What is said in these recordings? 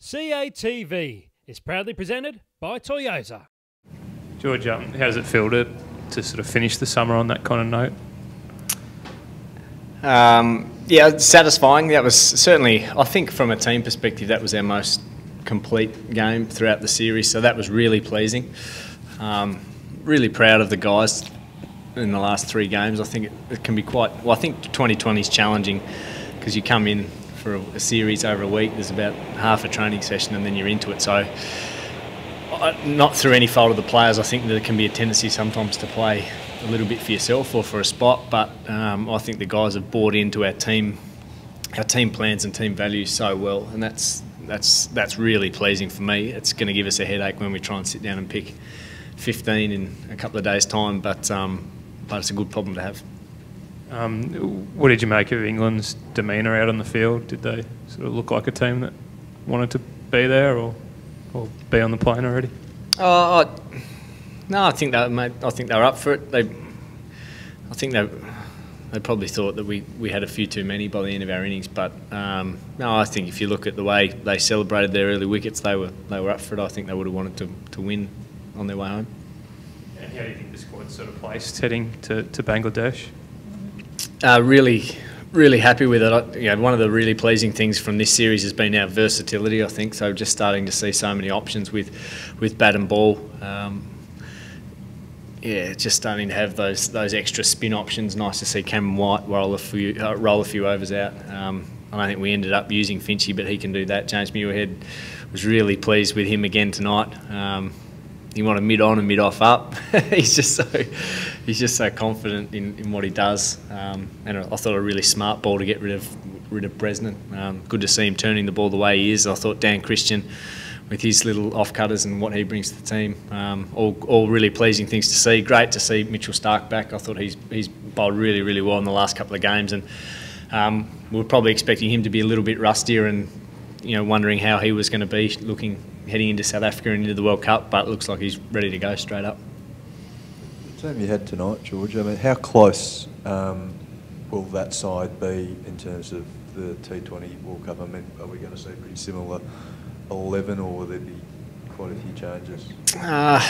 CATV is proudly presented by Toyota. George, um, how does it feel to, to sort of finish the summer on that kind of note? Um, yeah, satisfying. That was certainly, I think, from a team perspective, that was our most complete game throughout the series. So that was really pleasing. Um, really proud of the guys in the last three games. I think it, it can be quite. Well, I think 2020 is challenging because you come in for a, a, series over a week. There's about half a training session, and then you're into it. So, not through any fault of the players, I think there can be a tendency sometimes to play a little bit for yourself or for a spot. But um, I think the guys have bought into our team, our team plans and team values so well, and that's that's that's really pleasing for me. It's going to give us a headache when we try and sit down and pick 15 in a couple of days' time, but um, but it's a good problem to have. Um, what did you make of England's demeanour out on the field? Did they sort of look like a team that wanted to be there or, or be on the plane already? Uh, no, I think they mate, I think they were up for it. They, I think they, they probably thought that we, we had a few too many by the end of our innings. But um, no, I think if you look at the way they celebrated their early wickets, they were they were up for it. I think they would have wanted to, to win on their way home. And how do you think the squad's sort of placed heading to, to Bangladesh? Uh, really, really happy with it. You know, one of the really pleasing things from this series has been our versatility. I think so. Just starting to see so many options with, with bat and ball. Um, yeah, just starting to have those those extra spin options. Nice to see Cameron White roll a few uh, roll a few overs out. Um, I don't think we ended up using Finchy, but he can do that. James Muirhead was really pleased with him again tonight. Um, he wanted mid on and mid off up. he's just so he's just so confident in, in what he does. Um, and I thought a really smart ball to get rid of rid of Bresnan. Um, good to see him turning the ball the way he is. I thought Dan Christian with his little off cutters and what he brings to the team, um, all, all really pleasing things to see. Great to see Mitchell Starc back. I thought he's he's bowled really really well in the last couple of games, and um, we were probably expecting him to be a little bit rustier and you know wondering how he was going to be looking heading into South Africa and into the World Cup, but it looks like he's ready to go straight up. The team you had tonight, George. I mean, how close um, will that side be in terms of the T20 World Cup? I mean, are we going to see a pretty similar 11, or will there be quite a few changes? Uh,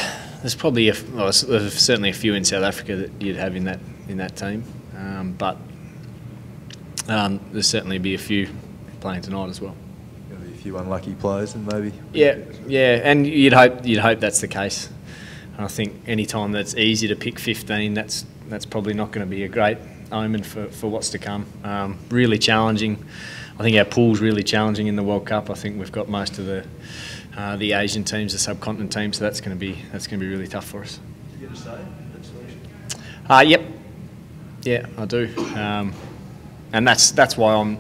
there's probably a, well, there's certainly a few in South Africa that you'd have in that in that team, um, but um, there's certainly be a few playing tonight as well few unlucky players and maybe. Yeah, yeah, and you'd hope you'd hope that's the case. And I think any time that's easy to pick 15, that's that's probably not going to be a great omen for, for what's to come. Um, really challenging. I think our pool's really challenging in the World Cup. I think we've got most of the uh, the Asian teams, the subcontinent teams, so that's going to be that's going to be really tough for us. Did you get a say Uh, yep. Yeah, I do. Um, and that's that's why I'm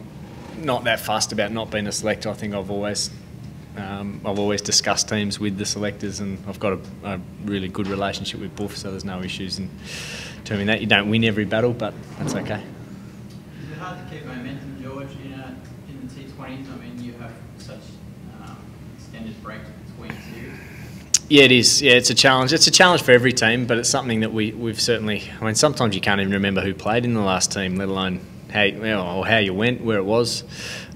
not that fussed about not being a selector. I think I've always um, I've always discussed teams with the selectors, and I've got a, a, really good relationship with Buff, so there's no issues in determining that. You don't win every battle, but that's okay. Is it hard to keep momentum, George, in, a, in the T20s? I mean, you have such um, extended breaks between series. Yeah, it is. Yeah, it's a challenge. It's a challenge for every team, but it's something that we, we've certainly. I mean, sometimes you can't even remember who played in the last team, let alone how or how you went, where it was.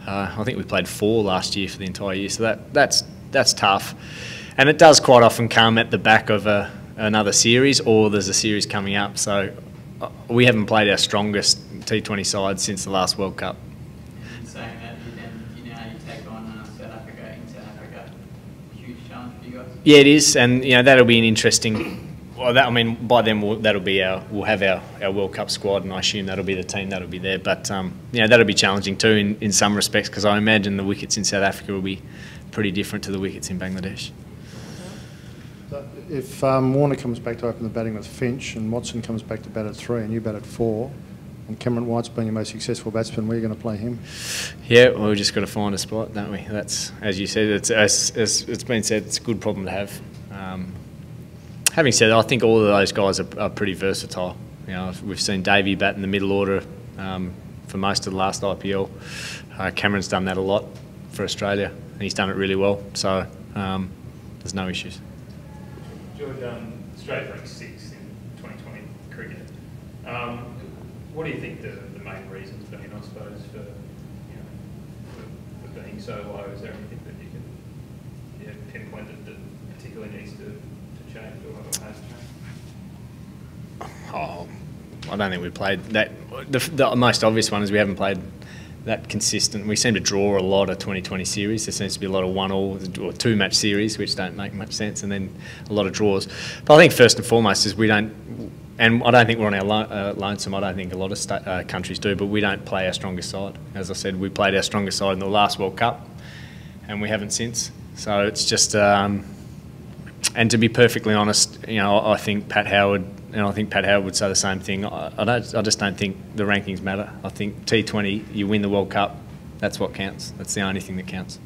Uh, I think we played four last year for the entire year, so that that's that's tough, and it does quite often come at the back of a, another series or there's a series coming up. So uh, we haven't played our strongest T20 side since the last World Cup. saying that, you know, you take on uh, South Africa in South Africa, huge challenge for you guys. Yeah, it is, and you know that'll be an interesting well, that, I mean, by then we'll, that'll be our we'll have our, our World Cup squad, and I assume that'll be the team that'll be there. But um, yeah, that'll be challenging too in, in some respects because I imagine the wickets in South Africa will be pretty different to the wickets in Bangladesh. If um, Warner comes back to open the batting with Finch, and Watson comes back to bat at three, and you bat at four, and Cameron White's been your most successful batsman, where are you going to play him? Yeah, well, we've just got to find a spot, don't we? That's as you said. It's as, as it's been said. It's a good problem to have. Um, having said that, I think all of those guys are, are pretty versatile. You know, we've seen Davey bat in the middle order um, for most of the last IPL. Uh, Cameron's done that a lot for Australia, and he's done it really well. So um, there's no issues. George, um, Australia ranked sixth in 2020 cricket. Um, what do you think the, the main reasons been, I suppose, for, you know, for, for being so low? Is there anything that you can pinpointed that particularly needs to, Oh, I don't think we played that. The, the most obvious one is we haven't played that consistent. We seem to draw a lot of 2020 series. There seems to be a lot of one all or two match series, which don't make much sense, and then a lot of draws. But I think first and foremost is we don't, and I don't think we're on our lo- uh, lonesome. I don't think a lot of uh, countries do, but we don't play our strongest side. As I said, we played our strongest side in the last World Cup, and we haven't since. So it's just. Um, and to be perfectly honest, you know, I think Pat Howard, and I think Pat Howard would say the same thing. I, I don't, I just don't think the rankings matter. I think T20, you win the World Cup, that's what counts. That's the only thing that counts.